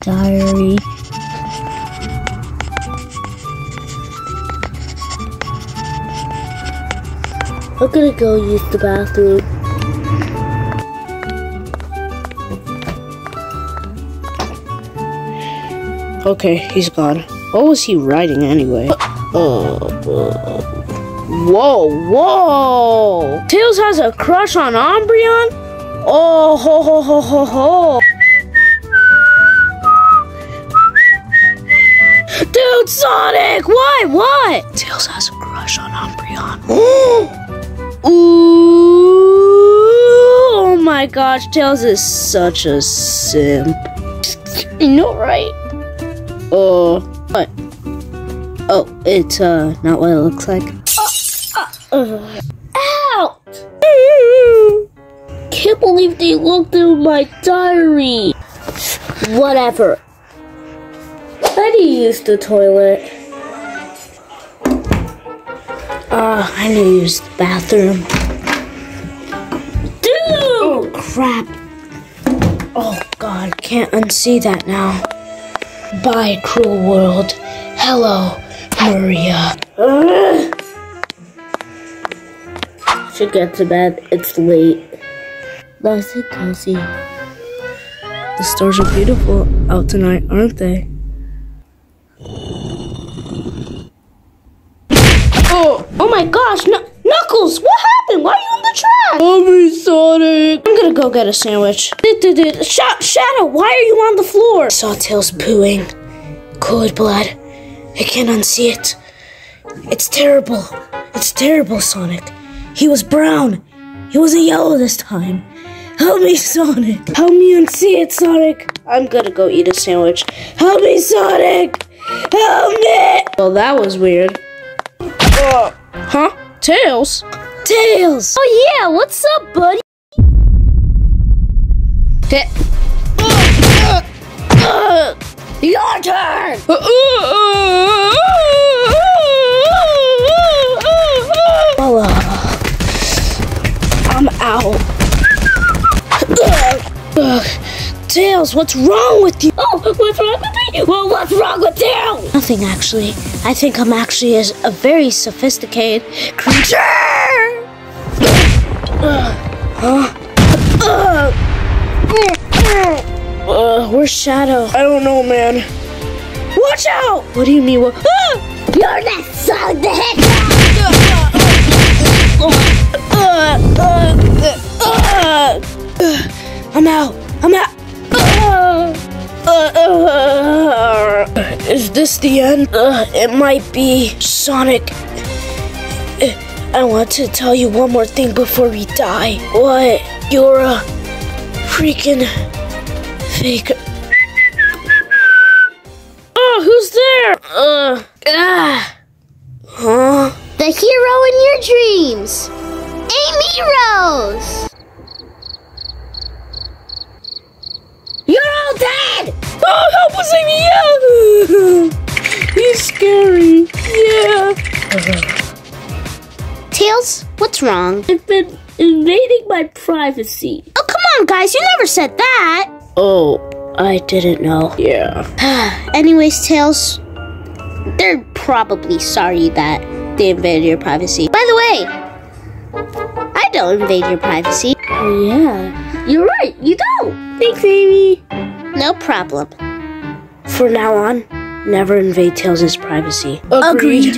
diary. I'm gonna go use the bathroom. Okay, he's gone. What was he writing anyway? Uh, uh, whoa, whoa! Tails has a crush on Umbreon? Oh, ho, ho, ho, ho, ho. Dude, Sonic! why? What? Tails has a crush on Umbreon. Ooh! Oh my gosh, Tails is such a simp. You know, right? Uh, what? Oh, it's uh not what it looks like. Uh, out! Can't believe they looked through my diary. Whatever. I need to use the toilet. Uh, I need to use the bathroom. Dude! Oh crap! Oh god, can't unsee that now. Bye, cruel world. Hello, Maria. Should get to bed. It's late. Nice and cozy. The stars are beautiful out tonight, aren't they? Oh, oh my gosh, no, Knuckles, what happened? Why are you in the trash? Mommy, Sonic. I'm gonna go get a sandwich. Sh Shadow, why are you on the floor? I saw Tails pooing. Cold blood. I can't unsee it. It's terrible. It's terrible, Sonic. He was brown. He wasn't yellow this time. Help me, Sonic. Help me unsee it, Sonic. I'm gonna go eat a sandwich. Help me, Sonic. Help me. Well, that was weird. Uh, huh? Tails? Tails! Oh yeah, what's up, buddy? Hit. Your turn! I'm out. Tails, what's wrong with you? Oh, what's wrong with me? Well, what's wrong with you? Nothing, actually. I think I'm actually a, a very sophisticated creature. huh? Uh, where's Shadow? I don't know, man. Watch out! What do you mean? What? Ah! You're the son the I'm out. I'm out. Is this the end? Uh, it might be. Sonic, I want to tell you one more thing before we die. What? You're a freaking fake. Oh, who's there? Uh, ah. Huh? The hero in your dreams, Amy Rose. You're all dead. What's wrong? I've been invading my privacy. Oh, come on, guys. You never said that. Oh, I didn't know. Yeah. Anyways, Tails, they're probably sorry that they invaded your privacy. By the way, I don't invade your privacy. Oh, yeah. You're right. You don't. Thanks, Amy. No problem. For now on, never invade Tails' privacy. Agreed.